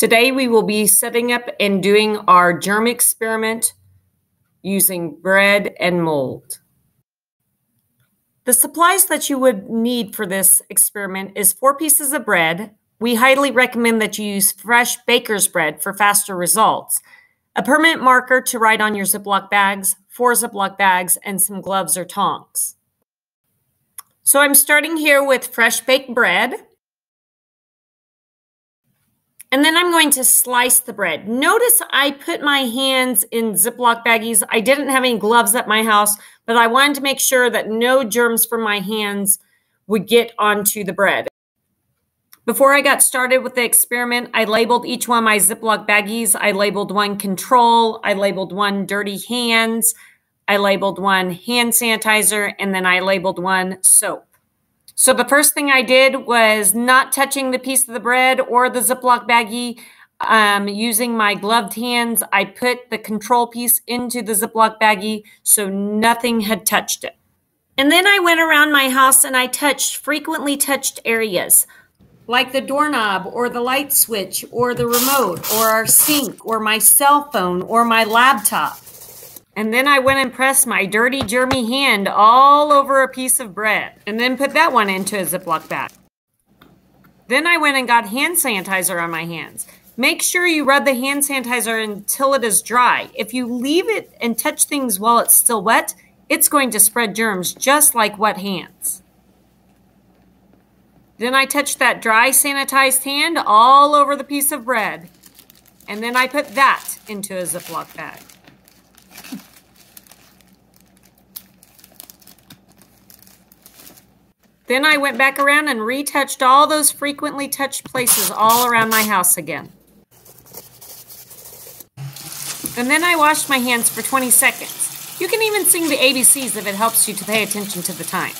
Today we will be setting up and doing our germ experiment using bread and mold. The supplies that you would need for this experiment is four pieces of bread. We highly recommend that you use fresh baker's bread for faster results, a permanent marker to write on your Ziploc bags, four Ziploc bags, and some gloves or tongs. So I'm starting here with fresh baked bread. And then I'm going to slice the bread. Notice I put my hands in Ziploc baggies. I didn't have any gloves at my house, but I wanted to make sure that no germs from my hands would get onto the bread. Before I got started with the experiment, I labeled each one of my Ziploc baggies. I labeled one control, I labeled one dirty hands, I labeled one hand sanitizer, and then I labeled one soap. So the first thing I did was not touching the piece of the bread or the Ziploc baggie. Um, using my gloved hands, I put the control piece into the Ziploc baggie so nothing had touched it. And then I went around my house and I touched frequently touched areas like the doorknob or the light switch or the remote or our sink or my cell phone or my laptop. And then I went and pressed my dirty, germy hand all over a piece of bread and then put that one into a Ziploc bag. Then I went and got hand sanitizer on my hands. Make sure you rub the hand sanitizer until it is dry. If you leave it and touch things while it's still wet, it's going to spread germs just like wet hands. Then I touched that dry sanitized hand all over the piece of bread. And then I put that into a Ziploc bag. Then I went back around and retouched all those frequently touched places all around my house again. And then I washed my hands for 20 seconds. You can even sing the ABCs if it helps you to pay attention to the time.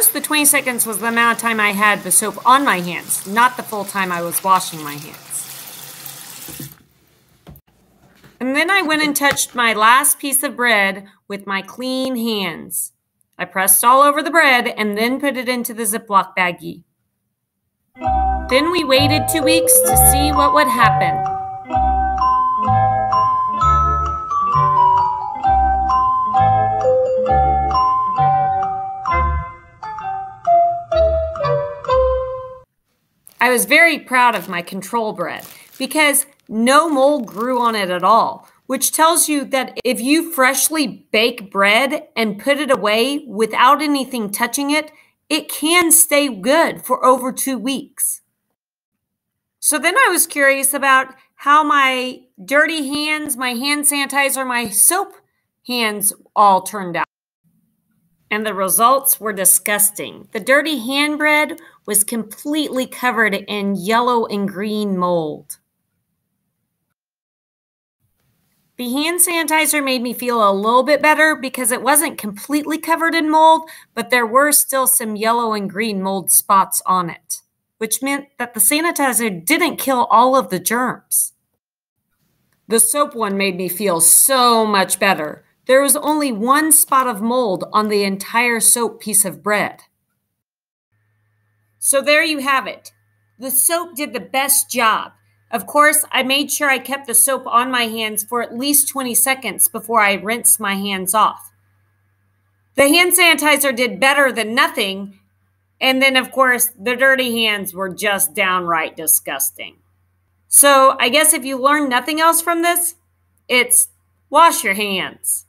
Notice the 20 seconds was the amount of time I had the soap on my hands, not the full time I was washing my hands. And then I went and touched my last piece of bread with my clean hands. I pressed all over the bread and then put it into the Ziploc baggie. Then we waited two weeks to see what would happen. I was very proud of my control bread because no mold grew on it at all, which tells you that if you freshly bake bread and put it away without anything touching it, it can stay good for over two weeks. So then I was curious about how my dirty hands, my hand sanitizer, my soap hands all turned out. And the results were disgusting. The dirty hand bread was completely covered in yellow and green mold. The hand sanitizer made me feel a little bit better because it wasn't completely covered in mold, but there were still some yellow and green mold spots on it, which meant that the sanitizer didn't kill all of the germs. The soap one made me feel so much better. There was only one spot of mold on the entire soap piece of bread. So there you have it. The soap did the best job. Of course, I made sure I kept the soap on my hands for at least 20 seconds before I rinsed my hands off. The hand sanitizer did better than nothing. And then, of course, the dirty hands were just downright disgusting. So I guess if you learn nothing else from this, it's wash your hands.